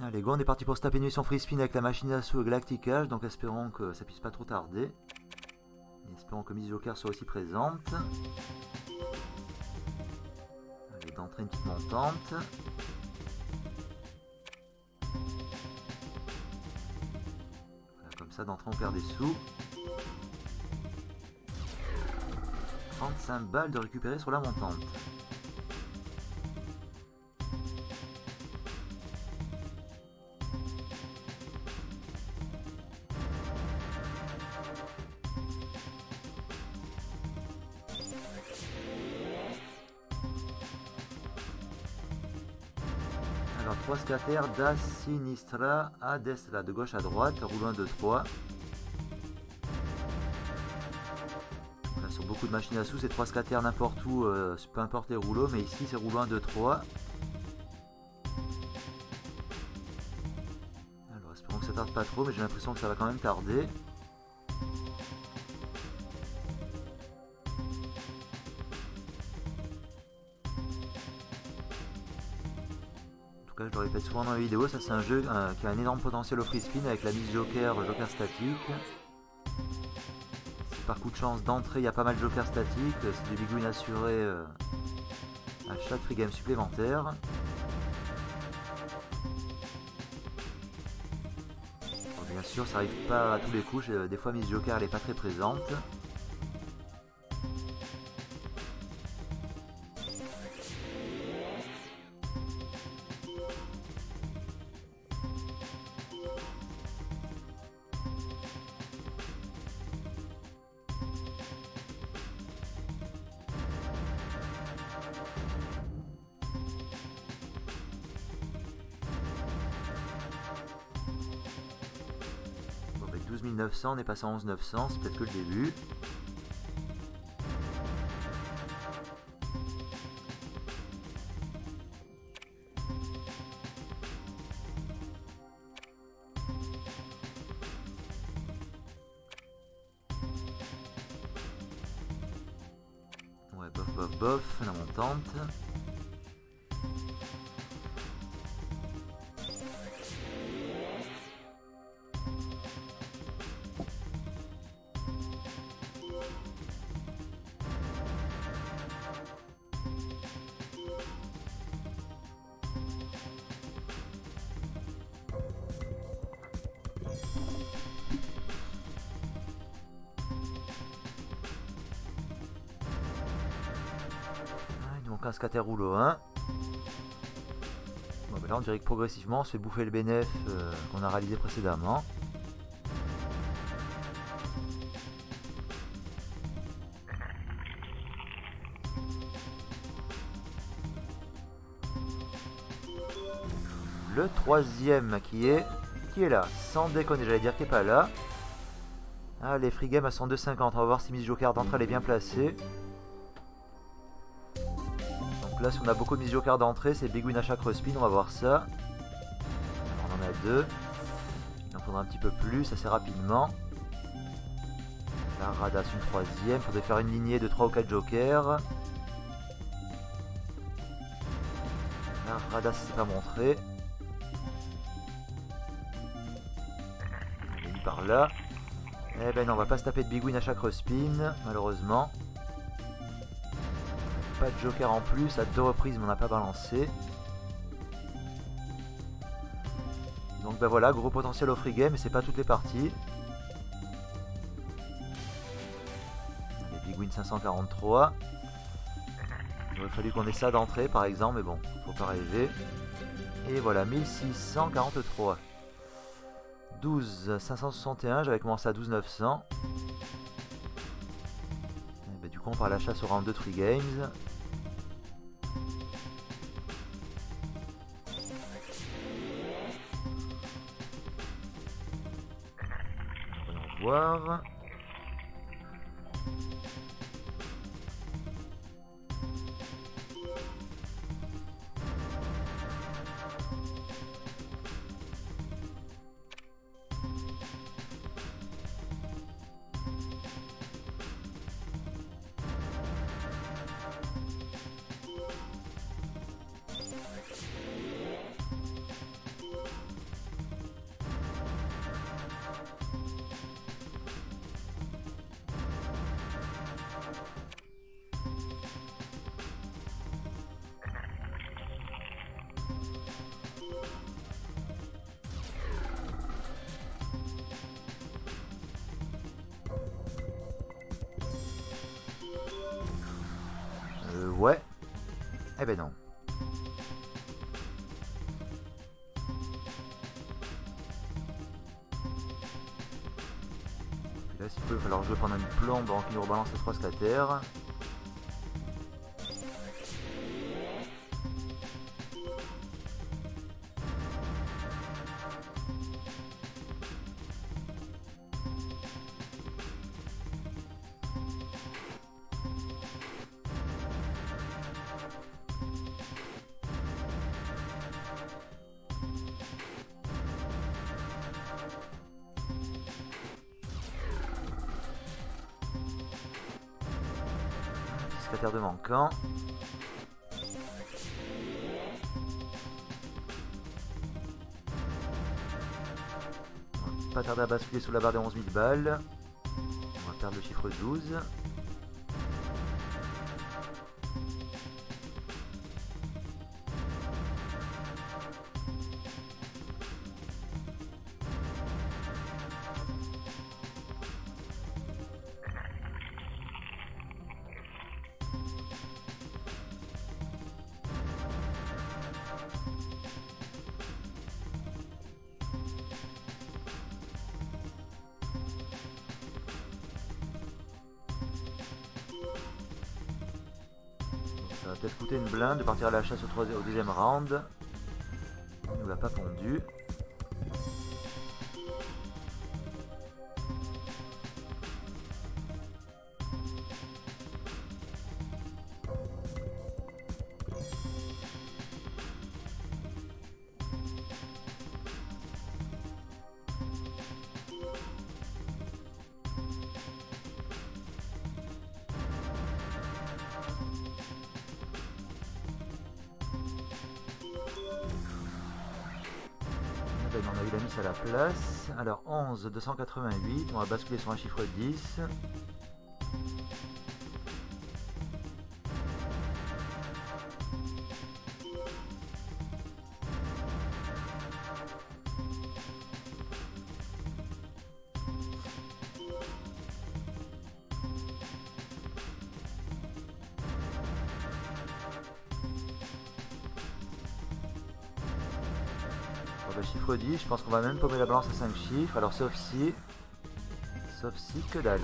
Allez, go, on est parti pour se taper une free spin avec la machine d'assaut Galacticage, donc espérons que ça puisse pas trop tarder. espérons que Miss Joker soit aussi présente. Allez, d'entrée une petite montante. comme ça, d'entrée on perd des sous. 35 balles de récupérer sur la montante. Alors 3 scatter da sinistra à destra, de gauche à droite, roulant de 3. sur beaucoup de machines à sous, c'est 3 scatter n'importe où, euh, peu importe les rouleaux, mais ici c'est roulant de 3. Alors espérons que ça tarde pas trop, mais j'ai l'impression que ça va quand même tarder. Souvent dans les vidéos, ça c'est un jeu qui a un énorme potentiel au free spin avec la mise joker, joker statique. Par coup de chance d'entrée il y a pas mal de joker statiques, c'est des bigouines assurées euh, à chaque free game supplémentaire. bien sûr ça arrive pas à tous les coups, des fois mise joker elle est pas très présente. Avec 12 900, on est passé à 11 900, c'est peut-être que le début. Donc un scatter rouleau 1. Bon, ben là on dirait que progressivement on se fait bouffer le bénéf euh, qu'on a réalisé précédemment. Le troisième qui est qui est là, sans déconner, j'allais dire qu'il n'est pas là. Allez, free game à 102,50, on va voir si Miss Joker d'entrée est bien placée. Là, si on a beaucoup de mise joker d'entrée, c'est Big Win à chaque respin, on va voir ça. on en a deux. Il en faudra un petit peu plus, assez rapidement. La Radas une troisième, faudrait faire une lignée de 3 ou 4 jokers. La Radas s'est pas montré. Est par là. Eh ben non, on va pas se taper de Big Win à chaque respin, malheureusement. Pas de joker en plus, à deux reprises mais on n'a pas balancé. Donc ben voilà, gros potentiel au free game, mais c'est pas toutes les parties. Les Big Win 543. Il aurait fallu qu'on ait ça d'entrée par exemple, mais bon, faut pas rêver. Et voilà, 1643. 12 561, j'avais commencé à 12 900. Ben, du coup on part à la chasse au round de Free Games. revoir. Euh, ouais. Eh ben non. Là, s'il peut, jouer pendant une plombe avant qu'il nous rebalance à terre. Scatter de manquant. On va pas tarder à basculer sous la barre des 11 000 balles. On va perdre le chiffre 12. Peut-être coûter une blinde de partir à la chasse au, au deuxième round. Il nous l'a pas pondu. On a eu la mise à la place. Alors 11, 288, on va basculer sur un chiffre 10. Le chiffre 10, je pense qu'on va même paumer la balance à 5 chiffres. Alors sauf si... Sauf si, que dalle.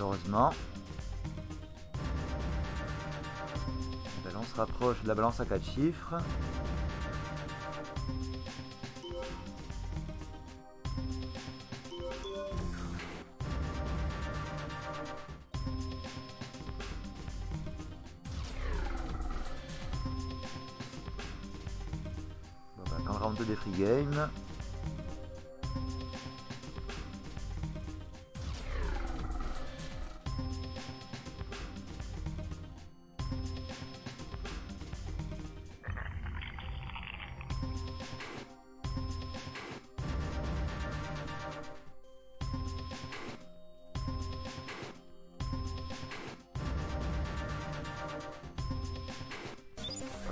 Malheureusement. La balance rapproche de la balance à 4 chiffres. Bah, quand le round 2 des free.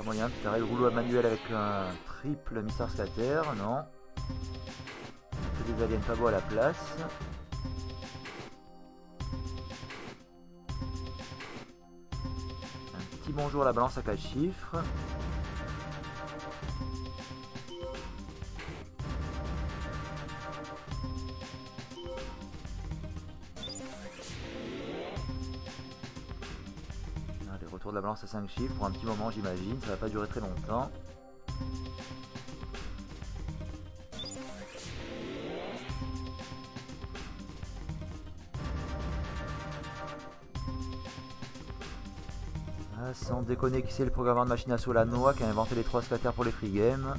Moyen, arrêt le rouleau à manuel avec un triple Mister Scatter, non. Un peu des aliens pas beaux à la place. Un petit bonjour à la balance à 4 chiffres. à 5 chiffres pour un petit moment j'imagine, ça va pas durer très longtemps. Ah, sans déconner qui c'est le programmeur de machine à sous la noix qui a inventé les trois scatters pour les free games?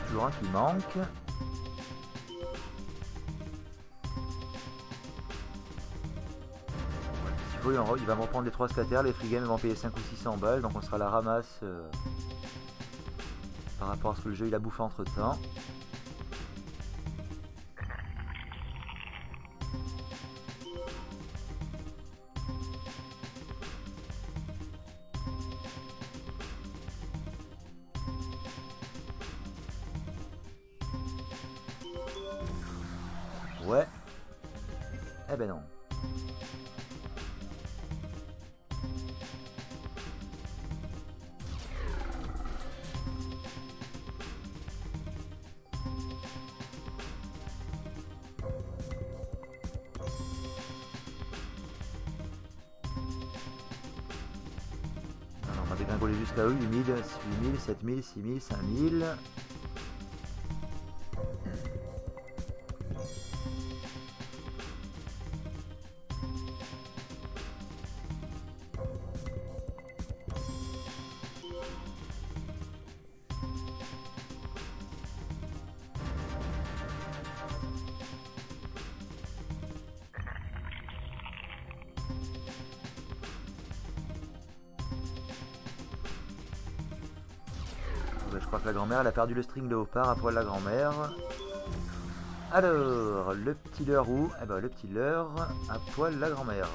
Toujours un qui manque. il va me reprendre les 3 scaters, les free games vont payer 5 ou 600 balles, donc on sera à la ramasse euh, par rapport à ce que le jeu il a bouffé entre temps. Dégringoler jusqu'à où? 8000, 8000, 7000, 6000, 5000. La grand-mère, elle a perdu le string léopard à poil la grand-mère. Alors, le petit leurre où? Eh ben, le petit leurre à poil la grand-mère.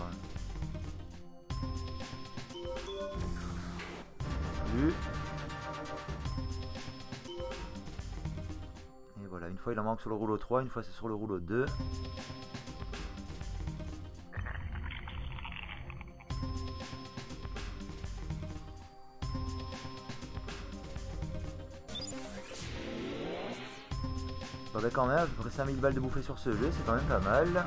Et voilà, une fois il en manque sur le rouleau 3, une fois c'est sur le rouleau 2. Quand même, à peu près 5000 balles de bouffées sur ce jeu, c'est quand même pas mal.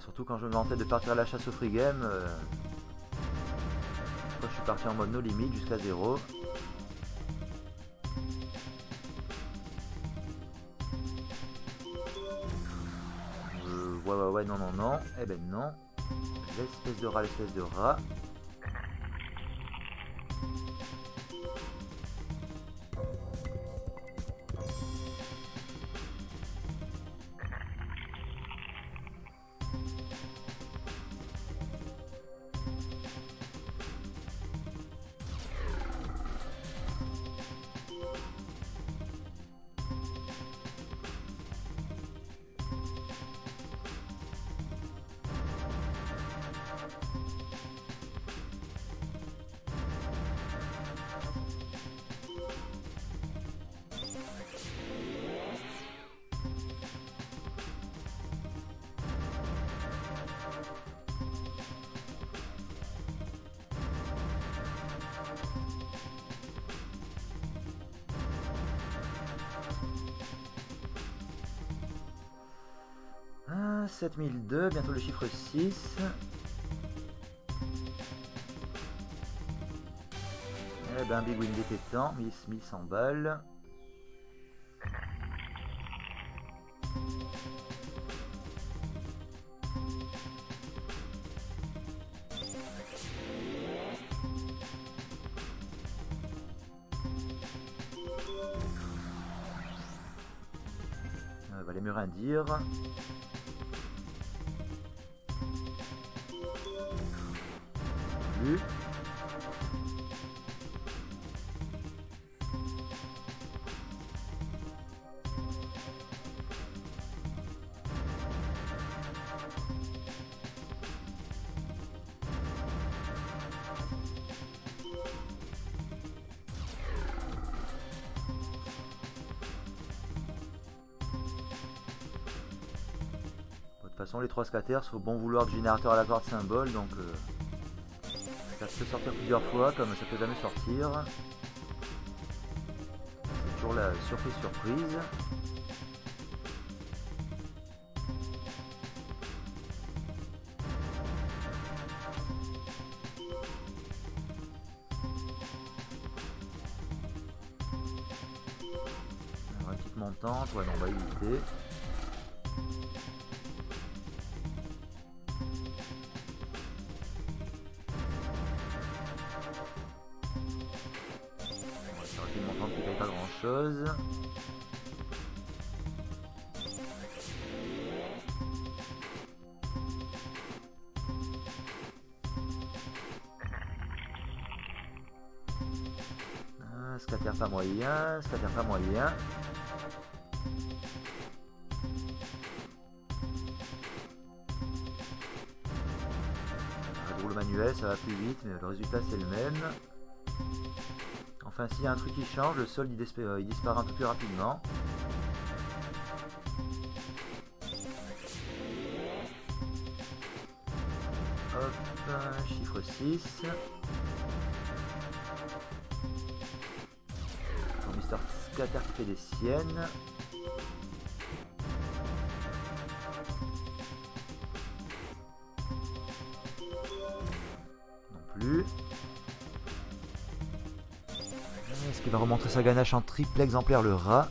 surtout quand je me vantais de partir à la chasse au free game. Euh, je suis parti en mode no limit jusqu'à 0. Ouais, non, non, non. Eh ben non. L'espèce de rat, l'espèce de rat. 7002, bientôt le chiffre 6. Eh ben, Big Wing était temps, 1100 balles. Euh, va les dire. Toute façon, les trois scaters sont au bon vouloir du générateur aléatoire de symboles, donc euh, ça peut sortir plusieurs fois, comme ça peut jamais sortir. C'est toujours la surprise surprise. Chose. Ah, scatter pas moyen, scatter pas moyen. Le manuel, ça va plus vite, mais le résultat c'est le même. Enfin, s'il y a un truc qui change, le solde il, euh, disparaît un peu plus rapidement. Hop, chiffre 6. Mister Scatter qui fait des siennes. Qu'il va remontrer sa ganache en triple exemplaire le rat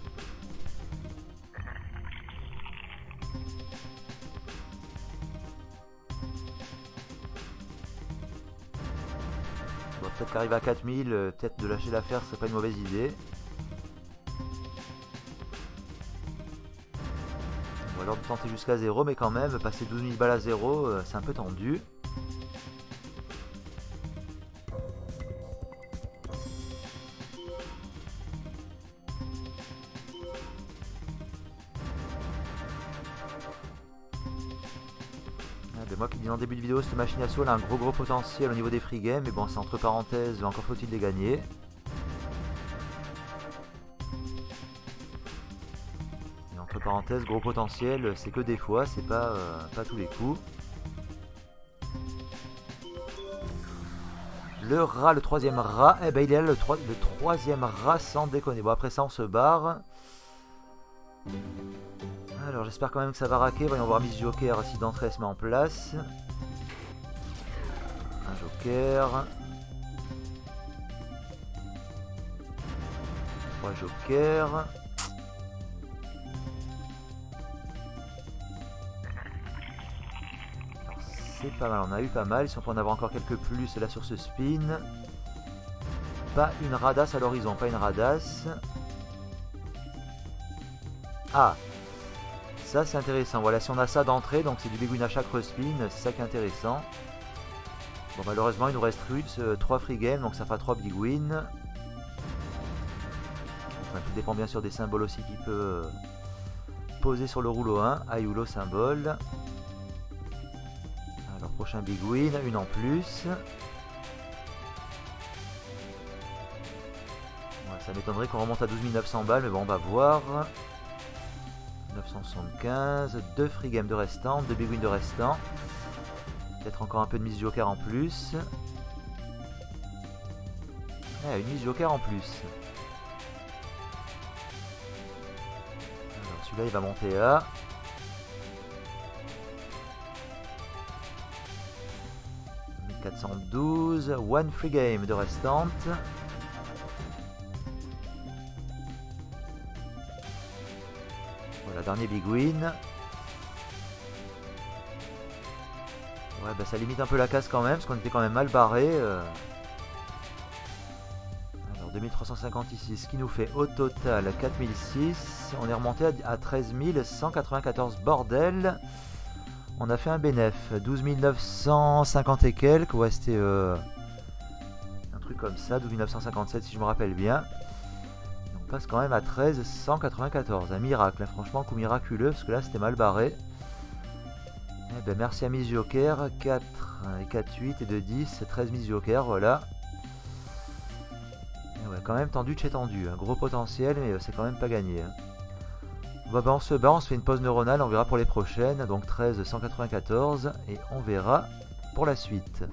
Peut-être qu'arriver à 4000, euh, peut-être de lâcher l'affaire, ce serait pas une mauvaise idée. Ou alors de tenter jusqu'à 0, mais quand même, passer 12 000 balles à 0, euh, c'est un peu tendu. Début de vidéo, cette machine à a un gros gros potentiel au niveau des free games, mais bon c'est entre parenthèses, encore faut-il les gagner. Et entre parenthèses, gros potentiel, c'est que des fois, c'est pas, euh, pas tous les coups. Le rat, le troisième rat, eh ben il est là le, le troisième rat sans déconner. Bon après ça on se barre. Alors j'espère quand même que ça va raquer. Voyons voir Miss Joker si d'entrée elle se met en place. Un Joker. Trois Jokers. C'est pas mal, on a eu pas mal. Si on peut en avoir encore quelques plus là sur ce spin. Pas une radasse à l'horizon, pas une radasse. Ah, ça c'est intéressant. Voilà, si on a ça d'entrée, donc c'est du big win à chaque respin, c'est ça qui est intéressant. Bon, malheureusement, il nous reste 3 free games, donc ça fera 3 big win. Enfin, tout dépend bien sûr des symboles aussi qu'il peut euh, poser sur le rouleau 1. Ayulo symbole. Alors, prochain big win, une en plus. Ça m'étonnerait qu'on remonte à 12 900 balles, mais bon, on va voir. 975, 2 free games de restant, 2 big win de restant. Peut-être encore un peu de mise joker en plus. Ah, une mise joker en plus. Alors celui-là il va monter à... « 1412, one free game de restante. Dernier big win. Ouais, bah ça limite un peu la casse quand même, parce qu'on était quand même mal barré. euh. Alors 2350 ici, ce qui nous fait au total 4006. On est remonté à, à 13 194 bordel. On a fait un bénéf, 12 950 et quelques. Ouais, c'était euh, un truc comme ça, 12 957 si je me rappelle bien. Passe quand même à 13 194. Un miracle, hein, franchement, coup miraculeux, parce que là c'était mal barré. Eh ben, merci à Miss Joker, 4 et 4, 8 et 2, 10, 13 Miss Joker, voilà. Et ouais, quand même tendu de chez tendu, un gros potentiel, mais euh, c'est quand même pas gagné. hein. Bah, on se bat, on se fait une pause neuronale, on verra pour les prochaines. Donc 13, 194 et on verra pour la suite.